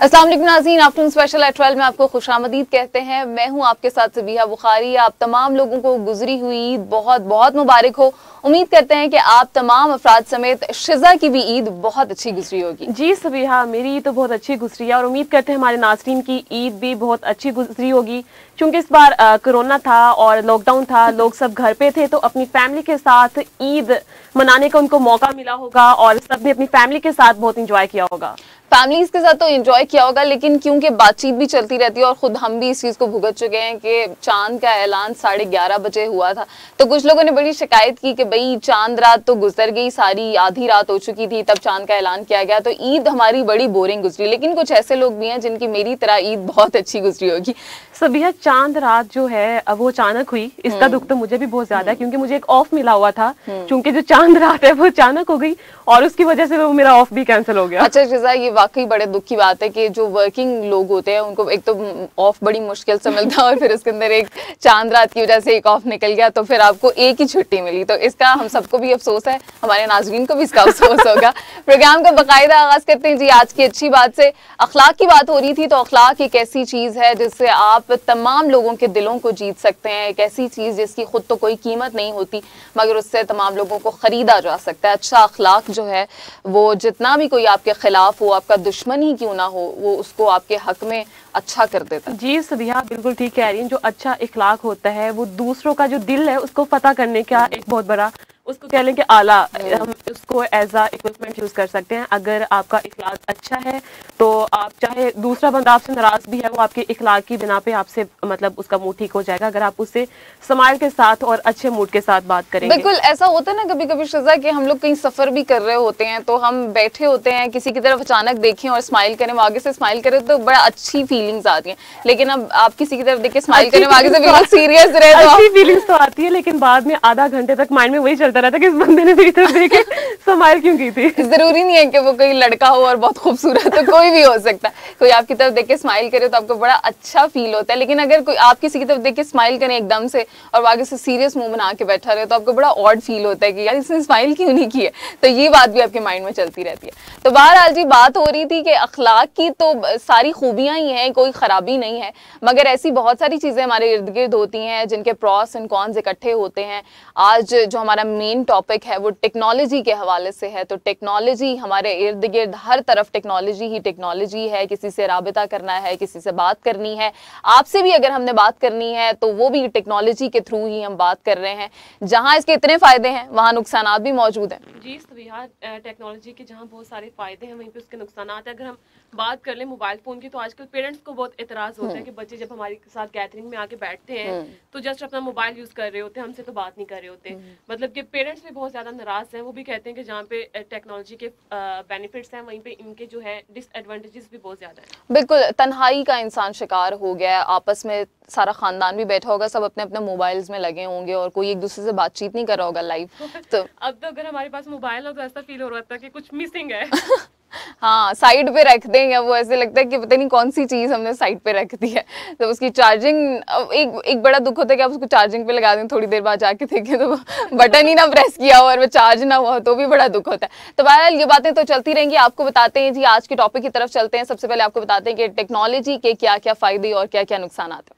असलम नाजीन afternoon special eight twelve में आपको खुश आमदीद कहते हैं। मैं हूँ आपके साथ सबिया बुखारी। आप तमाम लोगों को गुजरी हुई ईद बहुत बहुत मुबारक हो। उम्मीद करते हैं कि आप तमाम अफराद समेत शिजा की भी ईद बहुत अच्छी गुजरी होगी। जी सबिहा मेरी ईद तो बहुत अच्छी गुजरी है और उम्मीद करते हैं हमारे नाजरीन की ईद भी बहुत अच्छी गुजरी होगी। क्योंकि इस बार कोरोना था और लॉकडाउन था लोग सब घर पे थे तो अपनी फैमिली के साथ ईद मनाने का उनको मौका मिला होगा और सबने अपनी फैमिली के साथ बहुत इंजॉय किया होगा। फैमिलीज़ के साथ तो एंजॉय किया होगा लेकिन क्योंकि बातचीत भी चलती रहती है और खुद हम भी इस चीज़ को भुगत चुके हैं कि चाँद का ऐलान साढ़े ग्यारह बजे हुआ था तो कुछ लोगों ने बड़ी शिकायत की कि भाई चाँद रात तो गुजर गई सारी आधी रात हो चुकी थी तब चाँद का ऐलान किया गया तो ईद हमारी बड़ी बोरिंग गुजरी लेकिन कुछ ऐसे लोग भी हैं जिनकी मेरी तरह ईद बहुत अच्छी गुजरी होगी सभी चाँद रात जो है वो अचानक हुई इसका हम्म। दुख तो मुझे भी बहुत ज़्यादा है हम्म। क्योंकि मुझे एक ऑफ़ मिला हुआ था हम्म। क्योंकि जो चाँद रात है वो अचानक हो गई और उसकी वजह से वो मेरा ऑफ़ भी कैंसिल हो गया अच्छा ये वाकई बड़े दुख की बात है कि जो वर्किंग लोग होते हैं उनको एक तो ऑफ़ बड़ी मुश्किल से मिलता है और फिर उसके अंदर एक चाँद रात की वजह से एक ऑफ़ निकल गया तो फिर आपको एक ही छुट्टी मिली। तो इसका हम सबको भी अफसोस है हमारे नाजरीन को भी इसका अफसोस होगा। प्रोग्राम का बाकायदा आगाज़ करते हैं। जी आज की अच्छी बात से अखलाक की बात हो रही थी तो अखलाक एक ऐसी चीज़ है जिससे आप तमाम लोगों के दिलों को जीत सकते हैं। एक ऐसी चीज़ जिसकी खुद तो कोई कीमत नहीं होती मगर उससे तमाम लोगों को खरीदा जा सकता है। अच्छा अखलाक जो है वो जितना भी कोई आपके खिलाफ हो आपका दुश्मन ही क्यों ना हो वो उसको आपके हक में अच्छा कर देता है। जी सदिया बिल्कुल ठीक कह रही हैं जो अच्छा इखलाक होता है वो दूसरों का जो दिल है उसको पता करने का एक बहुत बड़ा उसको कह लें कि आला हम उसको एज आ यूज़ कर सकते हैं। अगर आपका इखलाक अच्छा है तो आप चाहे दूसरा बंदा आपसे नाराज़ भी है वो आपके इखलाक की बिना पे आपसे मतलब उसका मूड ठीक हो जाएगा। अगर आप उससे समाइल के साथ और अच्छे मूड के साथ बात करें बिल्कुल ऐसा होता है ना कभी कभी शजा कि हम लोग कहीं सफ़र भी कर रहे होते हैं तो हम बैठे होते हैं किसी की तरफ़ अचानक देखें और स्माइल करें आगे से स्माइल करें तो बड़ा अच्छी फीलिंग्स आती है। लेकिन अब आप किसी की तरफ़ देखे स्माइल करें आगे से बिल्कुल सीरियस रहे अच्छी फीलिंग्स तो आती है लेकिन बाद में आधा घंटे तक माइंड में वही चलता रहता कि इस बंदे ने मेरी तरफ़ देखे स्माइल क्यों की थी। ज़रूरी नहीं है कि वो कोई लड़का हो और बहुत खूबसूरत हो कोई भी हो सकता है। कोई आपकी तरफ़ देख के स्माइल करे तो आपको बड़ा अच्छा फील होता है, लेकिन अगर कोई आप किसी की तरफ़ देख के स्माइल करें एकदम से और आगे से सीरियस मुँह बना के बैठा रहे तो आपको बड़ा ऑड फील होता है कि यार इसने स्माइल क्यों नहीं की है? तो ये बात भी आपके माइंड में चलती रहती है। तो बहरहाल जी, बात हो रही थी कि अखलाक की तो सारी खूबियाँ ही हैं, कोई खराबी नहीं है, मगर ऐसी बहुत सारी चीज़ें हमारे इर्द गिर्द होती हैं, जिनके प्रॉस एंड कॉन्स इकट्ठे होते हैं। आज जो हमारा मेन टॉपिक है, वो टेक्नोलॉजी के हवाले से है तो टेक्नोलॉजी हमारे इर्द गिर्द हर तरफ़ टेक्नोलॉजी ही टेक्नोलॉजी है, किसी से रबता करना है, किसी से बात करनी है। आपसे भी अगर हमने बात करनी है तो वो भी टेक्नोलॉजी के थ्रू ही हम बात कर रहे हैं। जहाँ इसके इतने फ़ायदे हैं, वहाँ नुकसान भी मौजूद हैं। जी टेक्नोलॉजी के जहाँ बहुत सारे फ़ायदे हैं, वहीं पर उसके नुकसान हैं। अगर हम बात कर ले मोबाइल फ़ोन की तो आजकल पेरेंट्स को बहुत इतराज होता है हम्म। कि बच्चे जब हमारे साथ गैदरिंग में आके बैठते हैं हम्म। तो जस्ट अपना मोबाइल यूज़ कर रहे होते हैं हमसे तो बात नहीं कर रहे होते हम्म। मतलब कि पेरेंट्स भी बहुत ज़्यादा नाराज़ हैं वो भी कहते हैं कि जहाँ पे टेक्नोलॉजी के बेनिफिट्स हैं वहीं पे इनके जो है डिसएडवांटेजेस भी बहुत ज़्यादा है बिल्कुल तन्हाई का इंसान शिकार हो गया है आपस में सारा खानदान भी बैठा होगा सब अपने अपने मोबाइल्स में लगे होंगे और कोई एक दूसरे से बातचीत नहीं कर रहा होगा लाइव तो अब तो अगर हमारे पास मोबाइल हो तो ऐसा फील हो रहा था कि कुछ मिसिंग है हाँ साइड पे रख दें या वो ऐसे लगता है कि पता नहीं कौन सी चीज़ हमने साइड पे रख दी है। तो उसकी चार्जिंग एक एक बड़ा दुख होता है कि आप उसको चार्जिंग पे लगा दें, थोड़ी देर बाद जाके देखें तो बटन ही ना प्रेस किया हो और वो चार्ज ना हुआ तो भी बड़ा दुख होता है। तो बहरहाल, ये बातें तो चलती रहेंगी। आपको बताते हैं जी, आज के टॉपिक की तरफ़ चलते हैं। सबसे पहले आपको बताते हैं कि टेक्नोलॉजी के क्या क्या फ़ायदे और क्या क्या नुकसान आते हैं।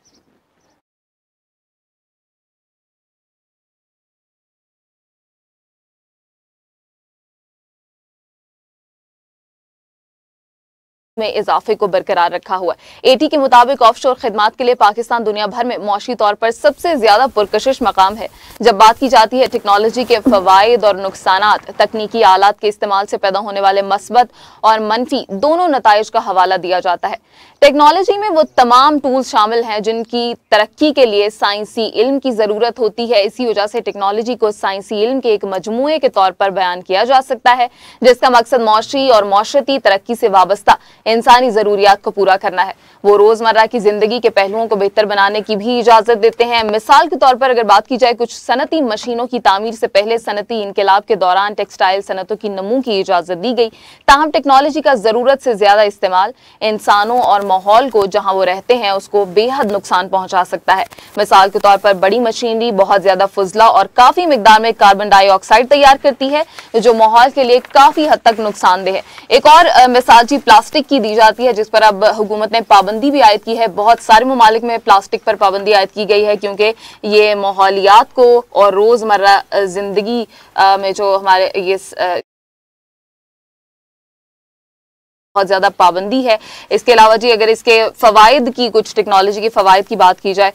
में इजाफे को बरकरार रखा हुआ है। एटी के मुताबिक ऑफशोर खदमात के लिए पाकिस्तान दुनिया भर में मुशी तौर पर सबसे ज़्यादा पुरकशिश मकाम है। जब बात की जाती है टेक्नोलॉजी के फवायद और नुकसान तकनीकी आलात के इस्तेमाल से पैदा होने वाले मस्बत और मनफी दोनों नतज का हवाला दिया जाता है। टेक्नोलॉजी में वो तमाम टूल्स शामिल हैं जिनकी तरक्की के लिए साइंसी इल्म की ज़रूरत होती है। इसी वजह से टेक्नोलॉजी को साइंसी इल्म के एक मजमू के तौर पर बयान किया जा सकता है, जिसका मकसद मौशी और माशरती तरक्की से वाबस्ता। इंसानी ज़रूरियात को पूरा करना है। वो रोज़मर्रा की ज़िंदगी के पहलुओं को बेहतर बनाने की भी इजाज़त देते हैं। मिसाल के तौर पर अगर बात की जाए, कुछ सनती मशीनों की तामीर से पहले सनती इनकलाब के दौरान टेक्सटाइल सनतों की नमू की इजाज़त दी गई। ताहम टेक्नोलॉजी का ज़रूरत से ज़्यादा इस्तेमाल इंसानों और माहौल को जहाँ वो रहते हैं, उसको बेहद नुकसान पहुँचा सकता है। मिसाल के तौर पर बड़ी मशीनरी बहुत ज़्यादा फजला और काफ़ी मकदार में कार्बन डाइऑक्साइड तैयार करती है, जो माहौल के लिए काफ़ी हद तक नुकसानदेह है। एक और मिसाल जी, प्लास्टिक की दी जाती है, जिस पर अब हुकूमत ने पाबंदी भी आयद की है। बहुत सारे ममालिक में प्लास्टिक पर पाबंदी आयद की गई है, क्योंकि ये माहौलियात को और रोज़मर्रा ज़िंदगी में जो हमारे ये बहुत ज़्यादा पाबंदी है। इसके अलावा जी, अगर इसके फ़वाद की, कुछ टेक्नोलॉजी के फ़वाद की बात की जाए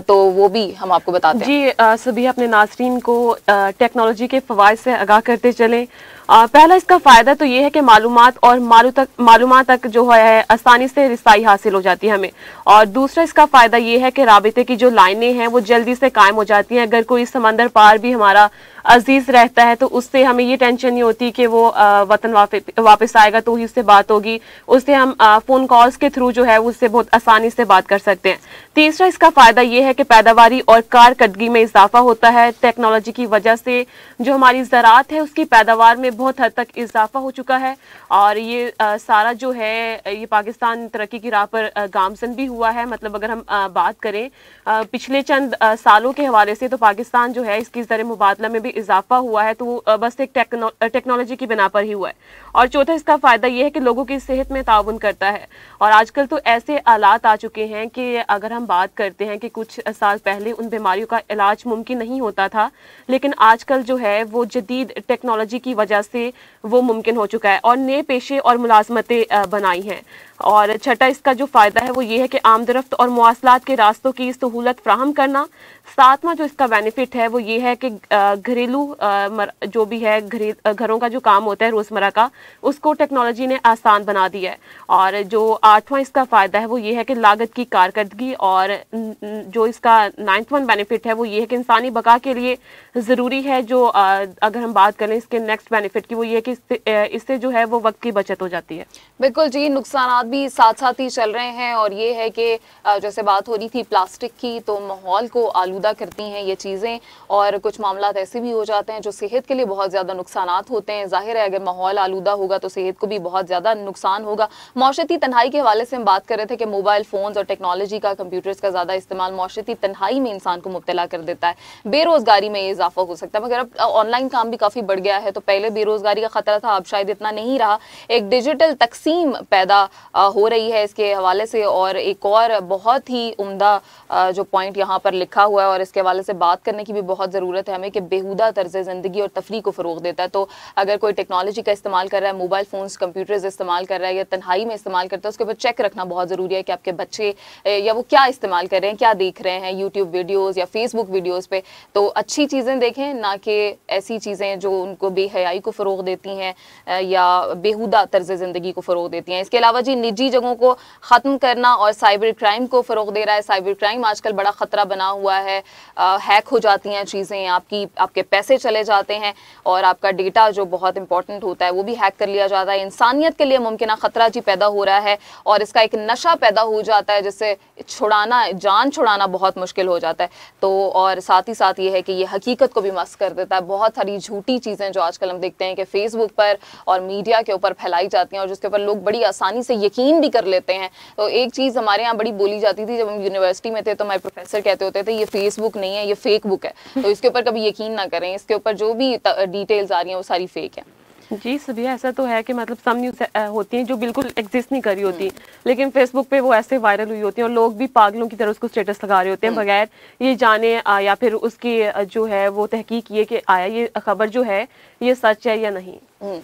तो वो भी हम आपको बताते हैं। जी सभी अपने नासरीन को टेक्नोलॉजी के फ़वाद से आगाह करते चलें। पहला इसका फ़ायदा तो ये है कि मालूम और मालू तक, मालूम तक जो है, आसानी से रिसाई हासिल हो जाती है हमें। और दूसरा इसका फ़ायदा ये है कि रबते की जो लाइनें हैं, वो जल्दी से कायम हो जाती हैं। अगर कोई समंदर पार भी हमारा अज़ीज़ रहता है तो उससे हमें ये टेंशन नहीं होती कि वो वतन वापस आएगा तो ही उससे बात होगी। उससे हम फ़ोन कॉल्स के थ्रू जो है, उससे बहुत आसानी से बात कर सकते हैं। तीसरा इसका फ़ायदा ये है कि पैदावारी और कारकर्दगी में इजाफा होता है। टेक्नोलॉजी की वजह से जो हमारी ज़रात है, उसकी पैदावार में बहुत हद तक इजाफा हो चुका है और ये आ, सारा जो है ये पाकिस्तान तरक्की की राह पर गामजन भी हुआ है। मतलब अगर हम आ, बात करें आ, पिछले चंद आ, सालों के हवाले से तो पाकिस्तान जो है इसकी ज़र मुबादला में भी इजाफा हुआ है। तो बस एक टेक्नोलॉजी की बिना पर ही हुआ है। और चौथा इसका फ़ायदा यह है कि लोगों की सेहत में ताउन करता है। और आजकल तो ऐसे आलात आ चुके हैं कि अगर हम बात करते हैं कि कुछ साल पहले उन बीमारियों का इलाज मुमकिन नहीं होता था लेकिन आजकल जो है वो जदीद टेक्नोलॉजी की वजह से वो मुमकिन हो चुका है और नए पेशे और मुलाजमतें बनाई हैं। और छठा इसका जो फ़ायदा है वो ये है कि आमदरफ्त और मवासलात के रास्तों की सहूलत फ्राहम करना। सातवां जो इसका बेनिफिट है वो ये है कि घरेलू जो भी है घरे घरों का जो काम होता है रोज़मर्रा का, उसको टेक्नोलॉजी ने आसान बना दिया है। और जो आठवां इसका फ़ायदा है वो ये है कि लागत की कारकर्दगी और जो इसका नाइन्थ वन बेनिफिट है वो ये है कि इंसानी बका के लिए ज़रूरी है जो अगर हम बात करें इसके नेक्स्ट बेनिफिट की वो ये कि इससे इससे जो है वो वक्त की बचत हो जाती है। बिल्कुल जी नुकसान भी साथ साथ ही चल रहे हैं और ये है कि जैसे बात हो रही थी प्लास्टिक की तो माहौल को आलूदा करती हैं ये चीज़ें और कुछ मामला ऐसे भी हो जाते हैं जो सेहत के लिए बहुत ज़्यादा नुकसान होते हैं। ज़ाहिर है, अगर माहौल आलूदा होगा तो सेहत को भी बहुत ज़्यादा नुकसान होगा। मौशती तनहाई के हवाले से हम बात कर रहे थे कि मोबाइल फ़ोन और टेक्नोलॉजी का, कंप्यूटर्स का ज़्यादा इस्तेमाल मौशती तनहाई में इंसान को मुबतला कर देता है। बेरोज़गारी में इजाफा हो सकता है, मगर अब ऑनलाइन काम भी काफ़ी बढ़ गया है तो पहले बेरोज़गारी का खतरा था, अब शायद इतना नहीं रहा। एक डिजिटल तकसीम पैदा हो रही है इसके हवाले से और एक और बहुत ही उम्दा जो पॉइंट यहाँ पर लिखा हुआ है और इसके हवाले से बात करने की भी बहुत ज़रूरत है। हमें कि बेहुदा तर्ज ज़िंदगी और तफरी को फ़रोग देता है। तो अगर कोई टेक्नोलॉजी का इस्तेमाल कर रहा है मोबाइल फ़ोन्स कंप्यूटर्स इस्तेमाल कर रहा है या तनहाई में इस्तेमाल करता है, उसके ऊपर चेक रखना बहुत ज़रूरी है कि आपके बच्चे या वो क्या इस्तेमाल कर रहे हैं, क्या देख रहे हैं यूट्यूब वीडियोज़ या फेसबुक वीडियोज़ पर तो अच्छी चीज़ें देखें, ना कि ऐसी चीज़ें जो उनको बेहयाई को फ़रोग देती हैं या बेहुदा तर्ज ज़िंदगी को फ़रोग देती हैं। इसके अलावा जी, निजी जगहों को ख़त्म करना और साइबर क्राइम को फ़रोग दे रहा है। साइबर क्राइम आजकल बड़ा ख़तरा बना हुआ है। हैक हो जाती हैं चीज़ें, आपकी, आपके पैसे चले जाते हैं और आपका डेटा जो बहुत इंपॉर्टेंट होता है, वो भी हैक कर लिया जाता है। इंसानियत के लिए मुमकिन ख़तरा जी पैदा हो रहा है और इसका एक नशा पैदा हो जाता है, जिससे छुड़ाना, जान छुड़ाना बहुत मुश्किल हो जाता है। तो और साथ ही साथ ये है कि ये हकीकत को भी मस्त कर देता है। बहुत सारी झूठी चीज़ें जो आजकल हम देखते हैं कि फेसबुक पर और मीडिया के ऊपर फैलाई जाती हैं और जिसके ऊपर लोग बड़ी आसानी से यकीन भी कर लेते हैं। तो एक चीज़ हमारे यहाँ बड़ी बोली जाती थी, जब हम यूनिवर्सिटी में थे तो हमारे प्रोफेसर कहते होते थे, ये फेसबुक नहीं है, ये फेक बुक है। तो इसके ऊपर कभी यकीन ना करें, इसके ऊपर जो भी डिटेल्स आ रही हैं, वो सारी फेक है। जी सभी ऐसा तो है कि मतलब सम न्यूज़ होती हैं जो बिल्कुल एग्जिस्ट नहीं करी होती। लेकिन फेसबुक पे वो ऐसे वायरल हुई होती हैं और लोग भी पागलों की तरह उसको स्टेटस लगा रहे होते हैं हम्म। बगैर ये जाने या फिर उसकी जो है वो तहकीक ये कि आया ये खबर जो है ये सच है या नहीं हम्म।